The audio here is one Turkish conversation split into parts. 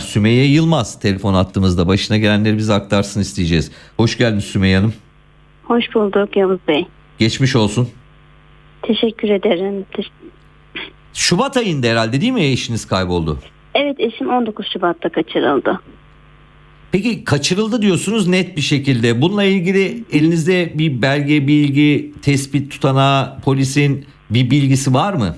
Sümeyye Yılmaz telefon attığımızda başına gelenleri bize aktarsın isteyeceğiz. Hoş geldin Sümeyye Hanım. Hoş bulduk Yavuz Bey. Geçmiş olsun. Teşekkür ederim. Şubat ayında herhalde değil mi eşiniz kayboldu? Evet eşim 19 Şubat'ta kaçırıldı. Peki kaçırıldı diyorsunuz net bir şekilde. Bununla ilgili elinizde bir belge, bilgi, tespit tutanağı, polisin bir bilgisi var mı?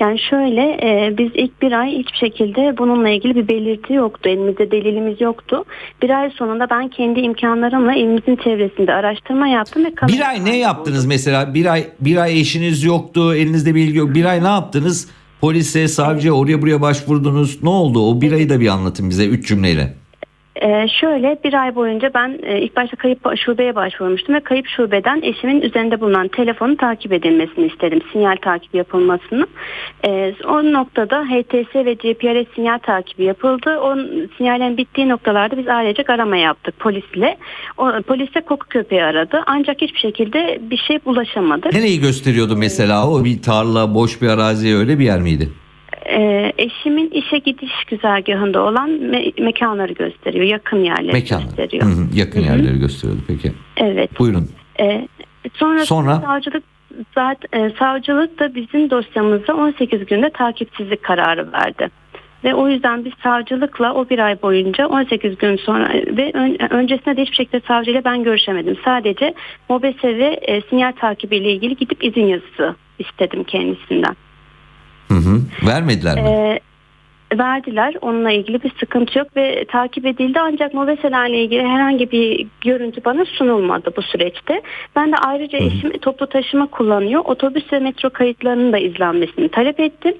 Yani şöyle e, biz ilk bir ay hiçbir şekilde bununla ilgili bir belirti yoktu. Elimizde delilimiz yoktu. Bir ay sonunda ben kendi imkanlarımla evimizin çevresinde araştırma yaptım ve Bir ay ne yaptınız oldum. mesela? Bir ay bir ay eşiniz yoktu, elinizde bilgi yok. Bir ay ne yaptınız? Polise, savcıya oraya buraya başvurdunuz. Ne oldu? O bir ayı da bir anlatın bize üç cümleyle. Ee, şöyle bir ay boyunca ben e, ilk başta kayıp şubeye başvurmuştum ve kayıp şubeden eşimin üzerinde bulunan telefonu takip edilmesini istedim. Sinyal takibi yapılmasını. Ee, o noktada HTS ve GPRS sinyal takibi yapıldı. O sinyalin bittiği noktalarda biz ailecek arama yaptık polisle. O, polis de koku köpeği aradı. Ancak hiçbir şekilde bir şey ulaşamadık. Nereyi gösteriyordu mesela o bir tarla boş bir arazi öyle bir yer miydi? E, eşimin işe gidiş güzergahında olan me- mekanları gösteriyor. Yakın yerleri Mekan. gösteriyor. Hı hı, yakın Hı-hı. yerleri gösteriyordu peki. Evet. Buyurun. E, sonra, sonra savcılık zaten e, savcılık da bizim dosyamızda 18 günde takipsizlik kararı verdi. Ve o yüzden biz savcılıkla o bir ay boyunca 18 gün sonra ve ön, öncesinde de hiçbir şekilde savcıyla ben görüşemedim. Sadece MOBESE ve e, sinyal takibiyle ilgili gidip izin yazısı istedim kendisinden. Hı hı. Vermediler mi? Ee, verdiler. Onunla ilgili bir sıkıntı yok ve takip edildi ancak Moveseler ile ilgili herhangi bir görüntü bana sunulmadı bu süreçte. Ben de ayrıca eşim toplu taşıma kullanıyor. Otobüs ve metro kayıtlarının da izlenmesini talep ettim.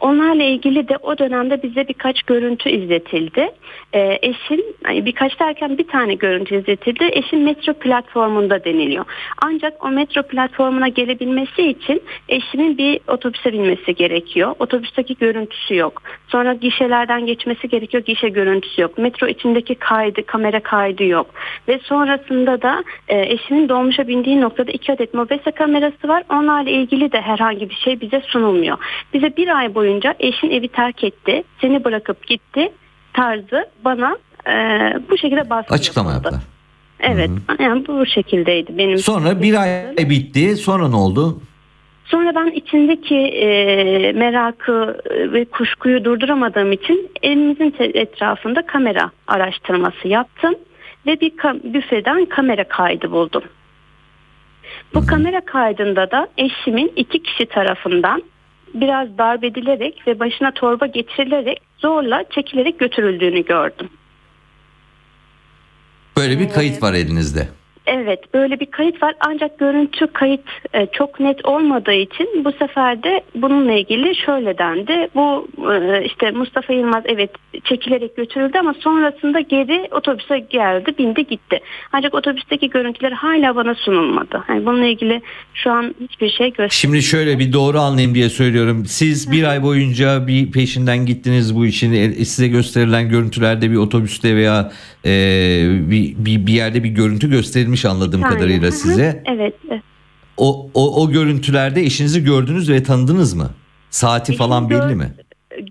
Onlarla ilgili de o dönemde bize birkaç görüntü izletildi. Ee, eşin birkaç derken bir tane görüntü izletildi. Eşin metro platformunda deniliyor. Ancak o metro platformuna gelebilmesi için eşinin bir otobüse binmesi gerekiyor. Otobüsteki görüntüsü yok. Sonra gişelerden geçmesi gerekiyor. Gişe görüntüsü yok. Metro içindeki kaydı, kamera kaydı yok. Ve sonrasında da e, eşinin dolmuşa bindiği noktada iki adet mobese kamerası var. Onlarla ilgili de herhangi bir şey bize sunulmuyor. Bize bir ay boyunca eşin evi terk etti, seni bırakıp gitti tarzı bana e, bu şekilde baskı Açıklama yaptı. Evet Hı-hı. yani bu şekildeydi benim. Sonra bir ay bitti sonra ne oldu? Sonra ben içindeki e, merakı ve kuşkuyu durduramadığım için evimizin etrafında kamera araştırması yaptım ve bir ka- büfeden kamera kaydı buldum. Bu kamera kaydında da eşimin iki kişi tarafından biraz darp edilerek ve başına torba geçirilerek zorla çekilerek götürüldüğünü gördüm. Böyle bir kayıt var elinizde. Evet böyle bir kayıt var ancak görüntü kayıt e, çok net olmadığı için bu sefer de bununla ilgili şöyle dendi. Bu e, işte Mustafa Yılmaz evet çekilerek götürüldü ama sonrasında geri otobüse geldi bindi gitti. Ancak otobüsteki görüntüler hala bana sunulmadı. Yani bununla ilgili şu an hiçbir şey göstermiyor. Şimdi şöyle bir doğru anlayayım diye söylüyorum. Siz bir ay boyunca bir peşinden gittiniz bu için. E, size gösterilen görüntülerde bir otobüste veya e, bir, bir, bir yerde bir görüntü gösterilmiş anladığım Aynen. kadarıyla size. Evet. O, o, o görüntülerde eşinizi gördünüz ve tanıdınız mı? Saati Eşim falan belli mi?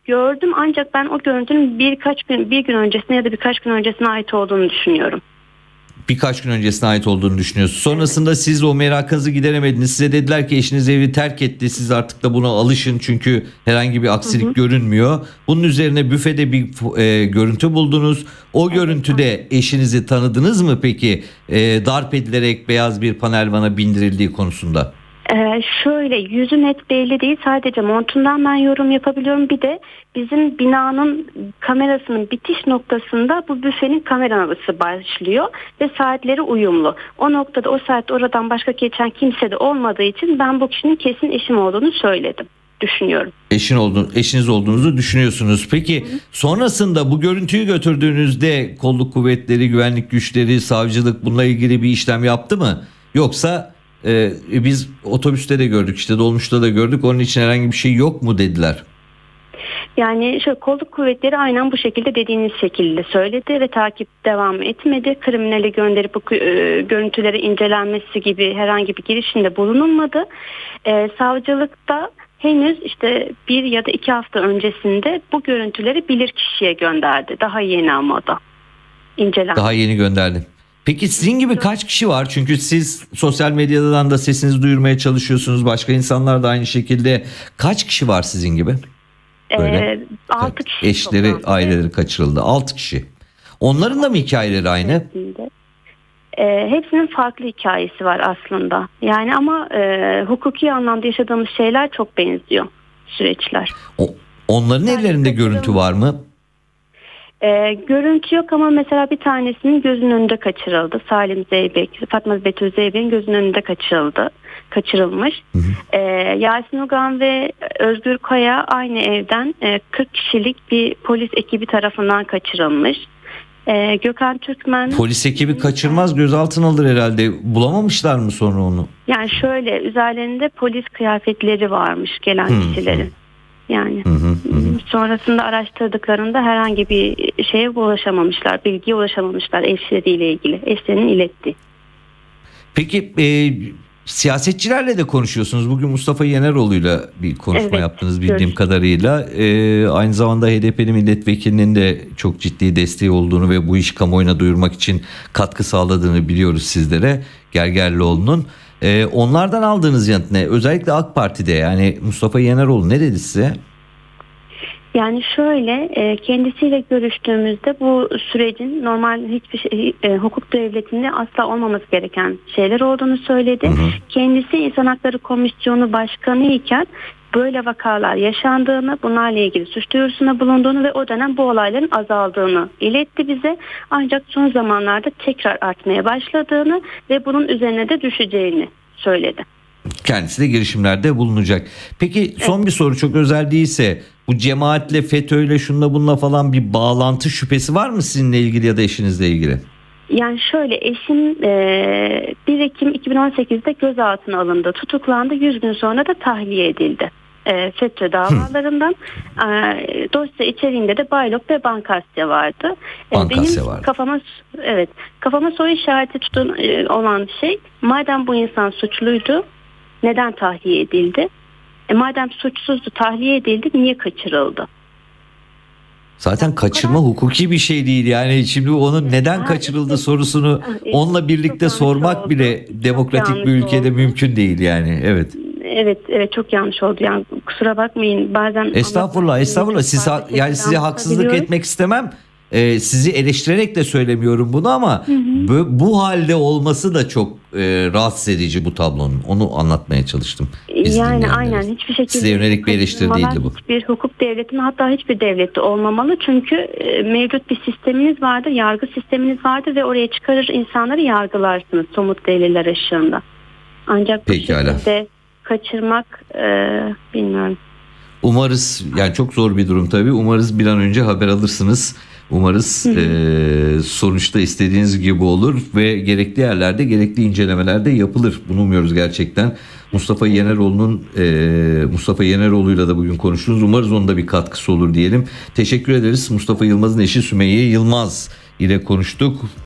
Gördüm ancak ben o görüntünün birkaç gün bir gün öncesine ya da birkaç gün öncesine ait olduğunu düşünüyorum birkaç gün öncesine ait olduğunu düşünüyorsunuz. Sonrasında siz o merakınızı gideremediniz. Size dediler ki eşiniz evi terk etti. Siz artık da buna alışın çünkü herhangi bir aksilik hı hı. görünmüyor. Bunun üzerine büfede bir e, görüntü buldunuz. O evet, görüntüde eşinizi tanıdınız mı peki? E, darp edilerek beyaz bir panel vana bindirildiği konusunda. Ee, şöyle yüzü net belli değil sadece montundan ben yorum yapabiliyorum bir de bizim binanın kamerasının bitiş noktasında bu büfenin kamerası başlıyor ve saatleri uyumlu. O noktada o saat oradan başka geçen kimse de olmadığı için ben bu kişinin kesin eşim olduğunu söyledim düşünüyorum. Eşin olduğunu, eşiniz olduğunuzu düşünüyorsunuz. Peki Hı. sonrasında bu görüntüyü götürdüğünüzde kolluk kuvvetleri, güvenlik güçleri, savcılık bununla ilgili bir işlem yaptı mı? Yoksa e, biz otobüste de gördük işte dolmuşta da gördük onun için herhangi bir şey yok mu dediler. Yani şu kolluk kuvvetleri aynen bu şekilde dediğiniz şekilde söyledi ve takip devam etmedi. Kriminale gönderip bu e, görüntüleri incelenmesi gibi herhangi bir girişimde bulunulmadı. E, savcılıkta henüz işte bir ya da iki hafta öncesinde bu görüntüleri bilir kişiye gönderdi. Daha yeni ama da incelen. Daha yeni gönderdi. Peki sizin gibi kaç kişi var? Çünkü siz sosyal medyadan da sesinizi duyurmaya çalışıyorsunuz. Başka insanlar da aynı şekilde. Kaç kişi var sizin gibi? Böyle. Ee, 6 kişi. Eşleri, toplandı. aileleri kaçırıldı. 6 kişi. Onların da mı hikayeleri aynı? E, hepsinin farklı hikayesi var aslında. Yani ama e, hukuki anlamda yaşadığımız şeyler çok benziyor süreçler. O, onların yani ellerinde görüntü var mı? E, görüntü yok ama mesela bir tanesinin gözünün önünde kaçırıldı. Salim Zeybek, Fatma Betül Zeybek'in gözünün önünde kaçırıldı. Kaçırılmış. Hı hı. E, Yasin Ugan ve Özgür Kaya aynı evden e, 40 kişilik bir polis ekibi tarafından kaçırılmış. E, Gökhan Türkmen... Polis ekibi kaçırmaz gözaltına alır herhalde. Bulamamışlar mı sonra onu? Yani şöyle üzerlerinde polis kıyafetleri varmış gelen hı, kişilerin. Hı. Yani hı hı hı. Sonrasında araştırdıklarında herhangi bir şeye ulaşamamışlar, bilgiye ulaşamamışlar eşleriyle ilgili. Eşlerinin iletti. Peki e, siyasetçilerle de konuşuyorsunuz. Bugün Mustafa Yeneroğlu'yla bir konuşma evet, yaptınız bildiğim görüş. kadarıyla. E, aynı zamanda HDP'li milletvekilinin de çok ciddi desteği olduğunu ve bu iş kamuoyuna duyurmak için katkı sağladığını biliyoruz sizlere. Gergerlioğlu'nun. Ee, onlardan aldığınız yanıt ne? Özellikle AK Parti'de yani Mustafa Yeneroğlu ne dedi size? Yani şöyle e, kendisiyle görüştüğümüzde bu sürecin normal hiçbir şey, e, hukuk devletinde asla olmaması gereken şeyler olduğunu söyledi. Hı hı. Kendisi İnsan Hakları Komisyonu Başkanı iken böyle vakalar yaşandığını, bunlarla ilgili suç duyurusunda bulunduğunu ve o dönem bu olayların azaldığını iletti bize. Ancak son zamanlarda tekrar artmaya başladığını ve bunun üzerine de düşeceğini söyledi. Kendisi de girişimlerde bulunacak. Peki son evet. bir soru çok özel değilse bu cemaatle FETÖ'yle şunla bununla falan bir bağlantı şüphesi var mı sizinle ilgili ya da eşinizle ilgili? Yani şöyle eşim e, 1 Ekim 2018'de gözaltına alındı, tutuklandı. 100 gün sonra da tahliye edildi e, FETÖ davalarından. E, dosya içeriğinde de Baylok ve Bankasya vardı. E, Bankasya Benim vardı. kafama evet kafama soru işareti tutun e, olan şey madem bu insan suçluydu neden tahliye edildi? E, madem suçsuzdu tahliye edildi niye kaçırıldı? Zaten kaçırma hukuki bir şey değil yani. Şimdi onun neden kaçırıldı sorusunu onunla birlikte sormak bile demokratik bir ülkede mümkün değil yani. Evet. Evet evet çok yanlış oldu. Yani kusura bakmayın bazen Estağfurullah estağfurullah. Siz yani size haksızlık etmek istemem e, sizi eleştirerek de söylemiyorum bunu ama hı hı. Bu, bu halde olması da çok e, rahatsız edici bu tablonun. Onu anlatmaya çalıştım. Biz yani aynen hiçbir şekilde size yönelik bir eleştiri değildi bu. Hiçbir hukuk devletinin hatta hiçbir devlette olmamalı. Çünkü e, mevcut bir sisteminiz vardır, yargı sisteminiz vardır ve oraya çıkarır insanları yargılarsınız somut deliller ışığında. Ancak bu Pekala. şekilde kaçırmak e, bilmiyorum. Umarız yani çok zor bir durum tabii. Umarız bir an önce haber alırsınız. Umarız e, sonuçta istediğiniz gibi olur ve gerekli yerlerde gerekli incelemeler de yapılır. Bunu umuyoruz gerçekten. Mustafa Yeneroğlu'nun e, Mustafa Yeneroğlu'yla da bugün konuştunuz. Umarız onda bir katkısı olur diyelim. Teşekkür ederiz. Mustafa Yılmaz'ın eşi Sümeyye Yılmaz ile konuştuk.